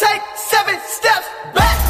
Take seven steps back.